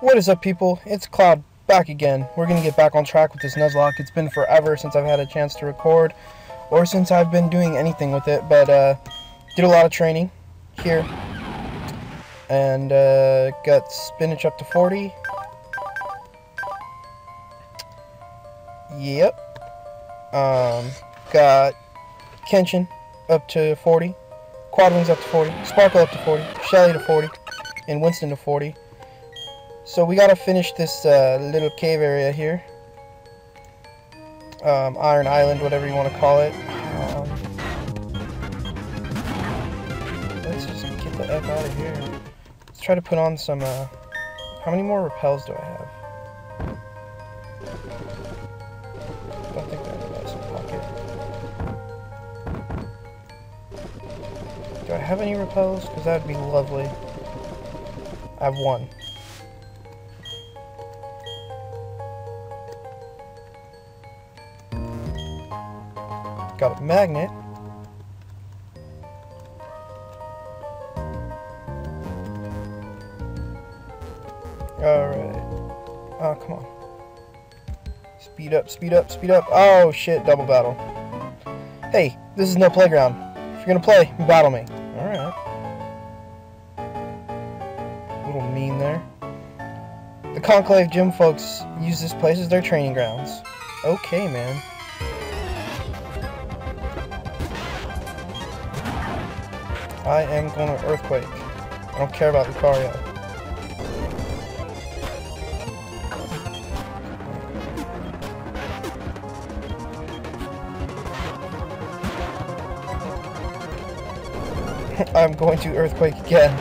What is up, people? It's Cloud back again. We're gonna get back on track with this Nuzlocke. It's been forever since I've had a chance to record, or since I've been doing anything with it, but uh, did a lot of training here, and uh, got spinach up to 40. Yep. Um, got Kenshin up to 40. Quadwings up to 40. Sparkle up to 40. Shelly to 40. And Winston to 40. So we gotta finish this uh, little cave area here. Um, Iron Island, whatever you want to call it. Um, let's just get the F out of here. Let's try to put on some, uh, how many more repels do I have? I don't think I have a medicine pocket. Do I have any repels? Because that would be lovely. I have one. A magnet. Alright. Oh, come on. Speed up, speed up, speed up. Oh, shit, double battle. Hey, this is no playground. If you're gonna play, battle me. Alright. Little mean there. The Canalave Gym folks use this place as their training grounds. Okay, man. I am going to Earthquake. I don't care about Lucario. I'm going to Earthquake again.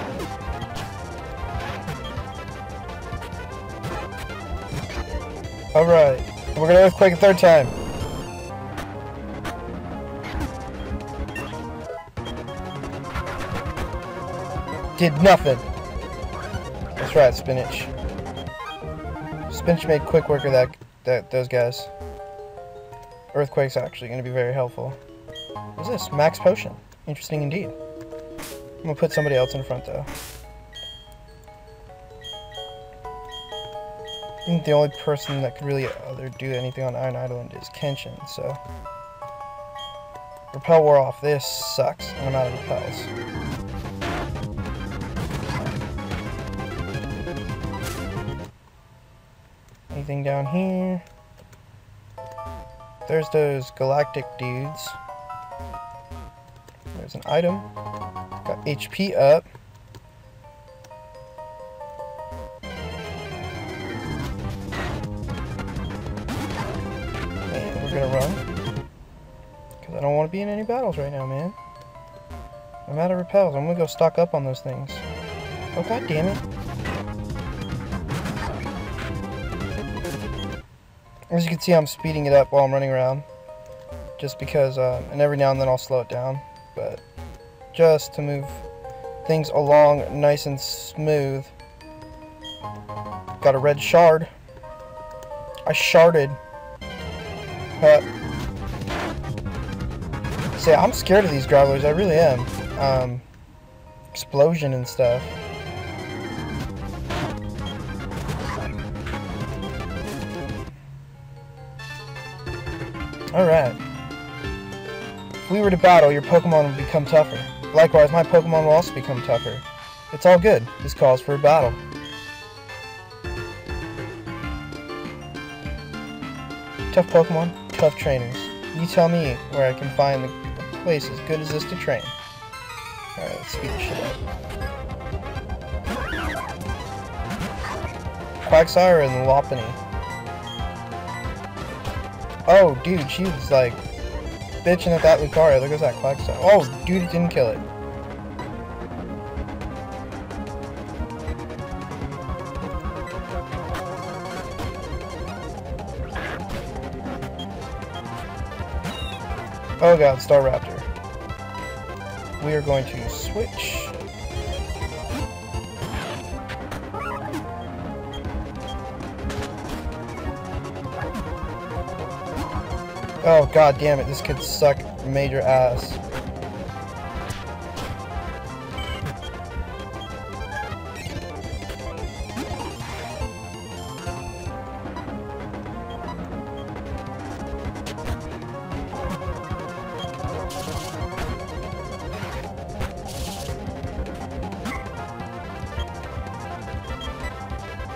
Alright, we're gonna Earthquake a third time. Did nothing. That's right, Spinach. Spinach made quick work of that, that those guys. Earthquake's actually going to be very helpful. What's this? Max Potion. Interesting indeed. I'm going to put somebody else in front, though. I think the only person that could really other do anything on Iron Island is Kenshin, so... Repel wore off. This sucks, and I'm out of repels. Anything down here? There's those galactic dudes. There's an item. Got HP up. And we're gonna run. Because I don't want to be in any battles right now, man. I'm out of repels. I'm gonna go stock up on those things. Oh, god damn it. As you can see, I'm speeding it up while I'm running around. Just because, uh, and every now and then I'll slow it down. But just to move things along nice and smooth. Got a red shard. I sharded. Uh, see, I'm scared of these gravelers. I really am. Um, explosion and stuff. Alright. If we were to battle, your Pokemon would become tougher. Likewise, my Pokemon will also become tougher. It's all good. This calls for a battle. Tough Pokemon, tough trainers. You tell me where I can find a place as good as this to train. Alright, let's speed this shit up. Quagsire and Lopunny. Oh, dude, she was like bitching at that Lucario. Look at that Quagsire. Oh, dude, didn't kill it. Oh god, Staraptor. We are going to switch. Oh god damn it, this could suck major ass.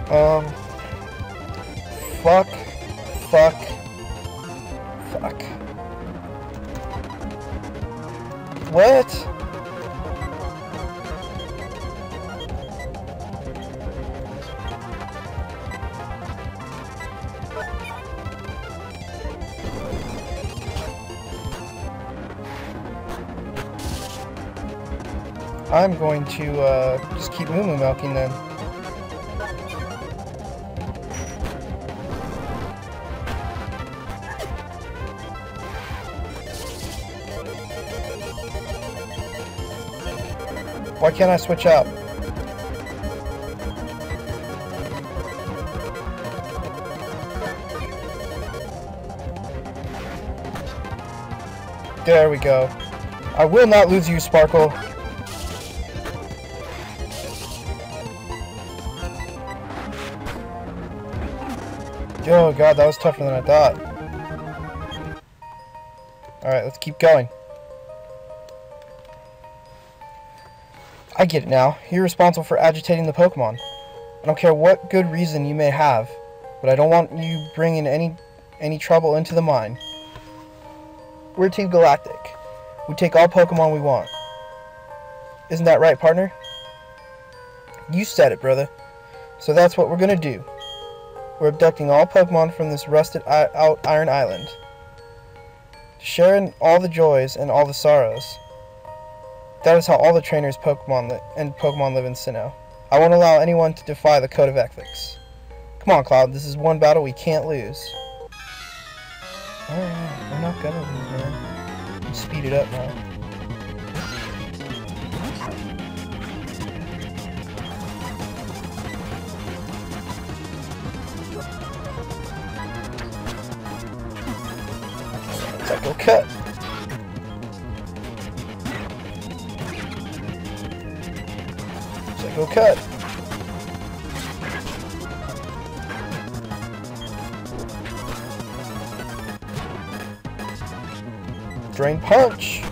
Um, fuck, fuck, To uh, just keep Moo milking then. Why can't I switch up? There we go. I will not lose you, Sparkle. God, that was tougher than I thought. Alright, let's keep going. I get it now. You're responsible for agitating the Pokemon. I don't care what good reason you may have, but I don't want you bringing any any trouble into the mine. We're Team Galactic. We take all Pokemon we want. Isn't that right, partner? You said it, brother. So that's what we're gonna do. We're abducting all Pokemon from this rusted out Iron Island. To share in all the joys and all the sorrows. That is how all the trainers Pokemon and Pokemon live in Sinnoh. I won't allow anyone to defy the code of ethics. Come on, Cloud. This is one battle we can't lose. Alright, we're not gonna lose, man. Speed it up now. Cut. Psycho cut. Drain punch.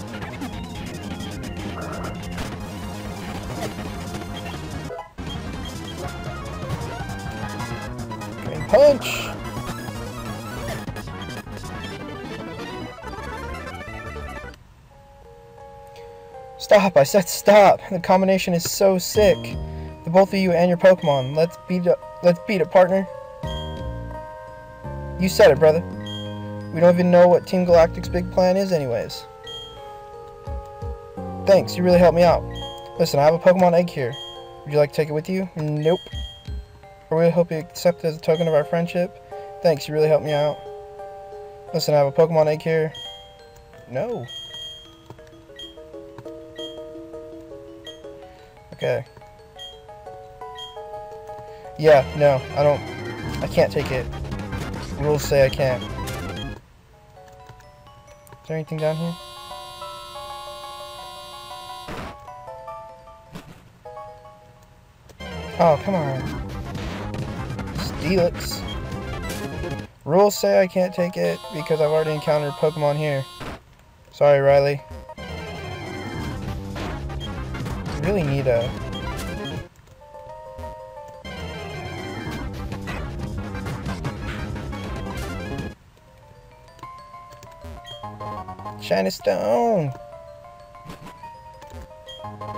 Stop, I said stop. The combination is so sick. The both of you and your Pokemon. Let's beat it, let's beat it, partner. You said it, brother. We don't even know what Team Galactic's big plan is anyways. Thanks, you really helped me out. Listen, I have a Pokemon egg here. Would you like to take it with you? Nope. I really hope you accept it as a token of our friendship. Thanks, you really helped me out. Listen, I have a Pokemon egg here. No. Okay. Yeah, no, I don't... I can't take it. Rules say I can't. Is there anything down here? Oh, come on. Steelix. Rules say I can't take it because I've already encountered Pokemon here. Sorry, Riley. I really need a... Shiny Stone!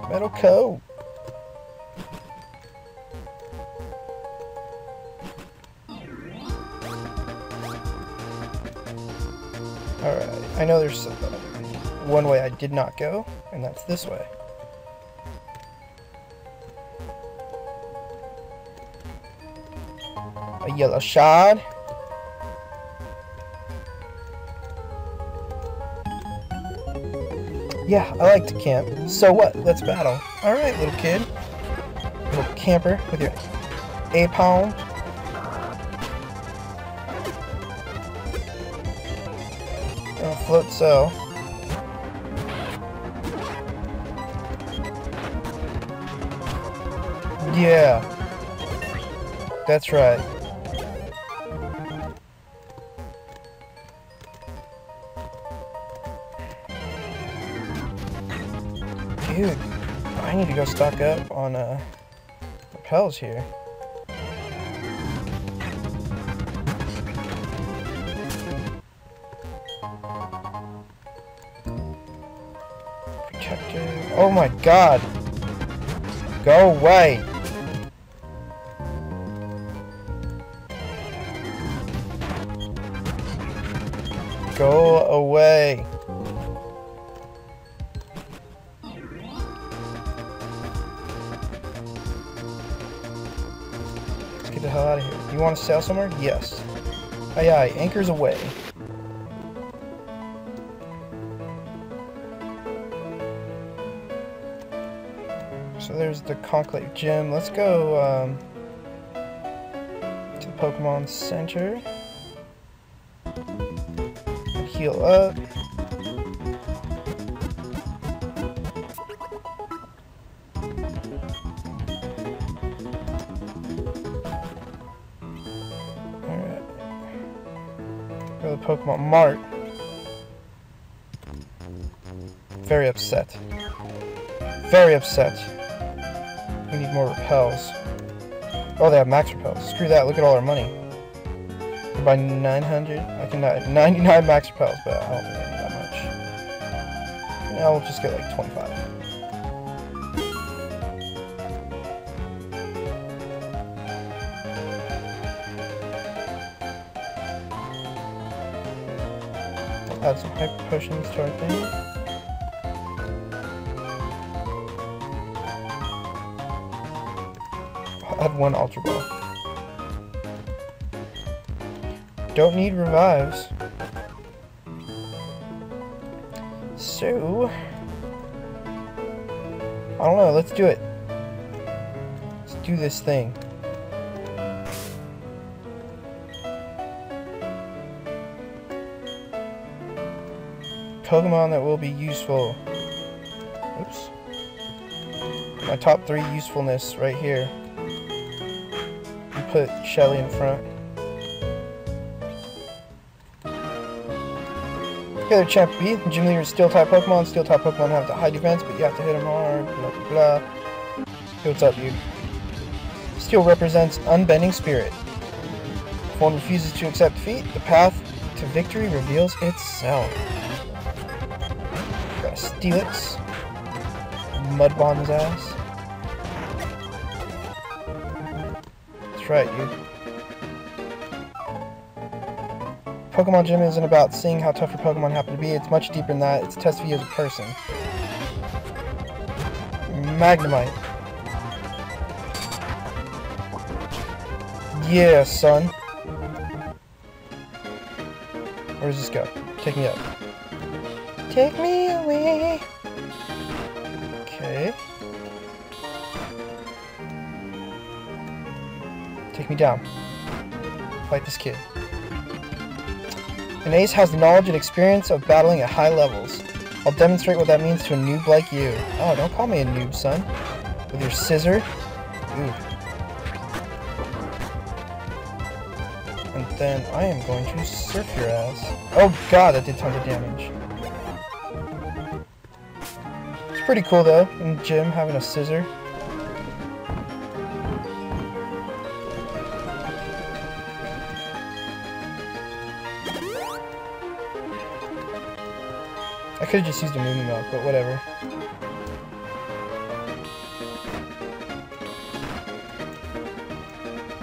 Metal Coat! Alright, I know there's uh, one way I did not go, and that's this way. a yellow shard. Yeah, I like to camp. So what? Let's battle. Alright, little kid. Little camper with your Aipom. Gonna float so. Yeah. That's right. Dude, I need to go stock up on uh, repels here. Protector. Oh my god! Go away! Go away! You want to sail somewhere? Yes. Aye aye, anchors away. So there's the Canalave Gym. Let's go um, to the Pokemon Center. Heal up. Pokemon Mart. Very upset. Very upset. We need more repels. Oh, they have max repels. Screw that, look at all our money. We buy 900. I can buy 99 max repels, but I don't think I need that much. Yeah, we'll just get like 25. Add some hyper potions to our thing. Add one Ultra Ball. Don't need revives. So... I don't know, let's do it. Let's do this thing. Pokemon that will be useful. Oops. My top three usefulness right here. You put Shelly in front. Okay, there, Champ B. Gym leader is Steel type Pokemon. Steel type Pokemon have the high defense, but you have to hit them hard. Blah blah blah. Hey, what's up, dude? Steel represents unbending spirit. If one refuses to accept defeat, the path to victory reveals itself. Steelix. Mud bomb ass. That's right, dude. Pokemon Gym isn't about seeing how tough your Pokemon happen to be. It's much deeper than that. It's a test of you as a person. Magnemite. Yeah, son. Where does this go? Take me up. Take me away. Okay. Take me down. Fight this kid. An ace has the knowledge and experience of battling at high levels. I'll demonstrate what that means to a noob like you. Oh, don't call me a noob, son. With your scissor. Ooh. And then I am going to surf your ass. Oh god, that did tons of damage. Pretty cool though, in gym having a scissor. I could have just used a Moo Milk, but whatever.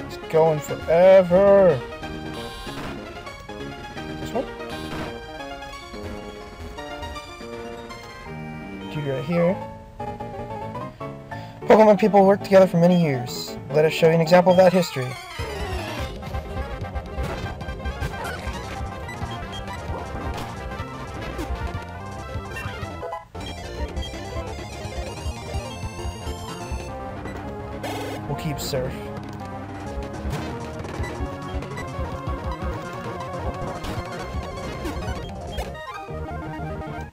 It's going forever. Here. Pokemon people worked together for many years. Let us show you an example of that history. We'll keep Surf.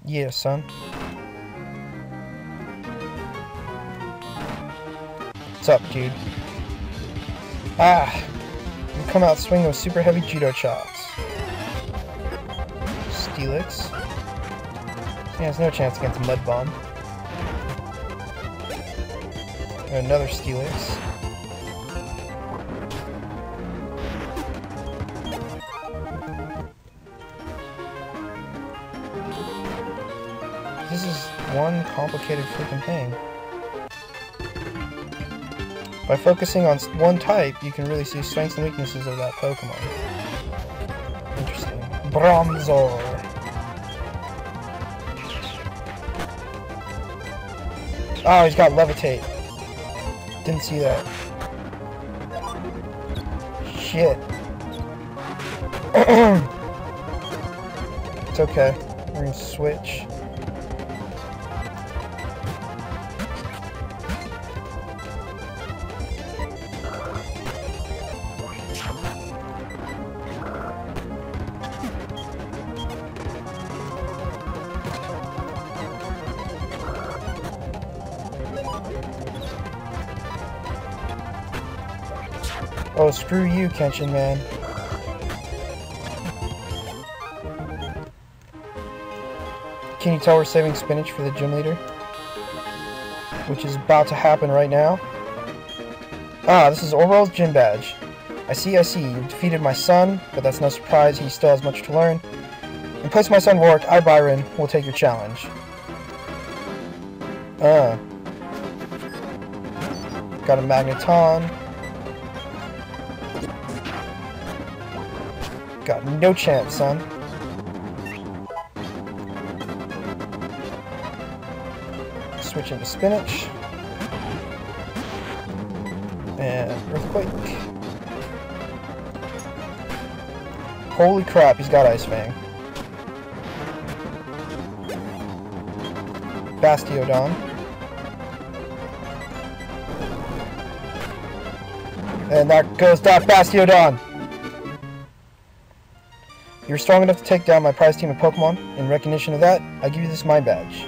Yeah, son. What's up, dude? Ah! You come out swinging with super heavy judo chops. Steelix. He has no chance against Mud Bomb. And another Steelix. This is one complicated freaking thing. By focusing on one type, you can really see strengths and weaknesses of that Pokemon. Interesting. Bronzor. Oh, he's got Levitate. Didn't see that. Shit. it's okay. We're gonna switch. Oh, screw you, Kenshin, man. Can you tell we're saving spinach for the gym leader? Which is about to happen right now. Ah, this is Orwell's gym badge. I see, I see. You've defeated my son, but that's no surprise. He still has much to learn. In place of my son Roark, I, Byron, will take your challenge. Ah. Got a Magneton. No chance, son. Switch into spinach. And earthquake. Holy crap, he's got Ice Fang. Bastiodon. And that goes Doc Bastiodon! You're strong enough to take down my prize team of Pokemon. In recognition of that, I give you this Mine Badge.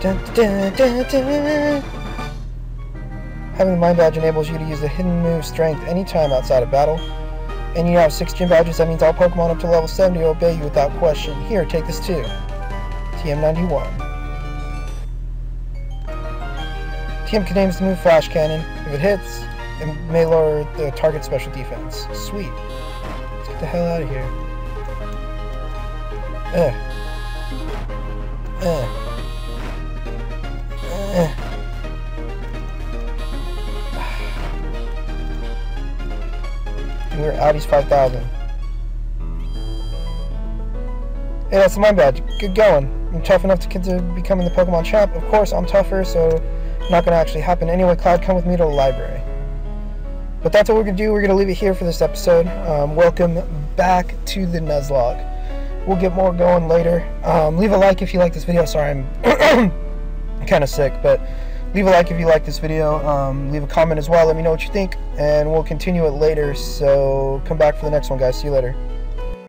Dun, dun, dun, Having the Mine Badge enables you to use the hidden move Strength anytime outside of battle. And you now have 6 gym badges, that means all Pokemon up to level 70 will obey you without question. Here, take this too. TM91. TM contains the move Flash Cannon. If it hits, it may lower the target special defense. Sweet. Let's get the hell out of here. Uh. Uh. Uh. We're Audis 5000. Hey, that's my badge. Good going. I'm tough enough to to becoming the Pokemon champ. Of course, I'm tougher, so not going to actually happen. Anyway, Cloud, come with me to the library. But that's what we're going to do. We're going to leave it here for this episode. Um, welcome back to the Nuzlocke. We'll get more going later. Um, leave a like if you like this video. Sorry, I'm kind of sick, but leave a like if you like this video. Um, leave a comment as well. Let me know what you think, and we'll continue it later. So come back for the next one, guys. See you later.